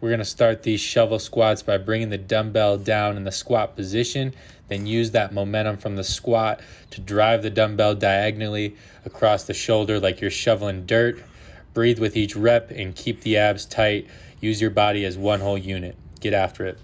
We're going to start these shovel squats by bringing the dumbbell down in the squat position, then use that momentum from the squat to drive the dumbbell diagonally across the shoulder like you're shoveling dirt. Breathe with each rep and keep the abs tight. Use your body as one whole unit. Get after it.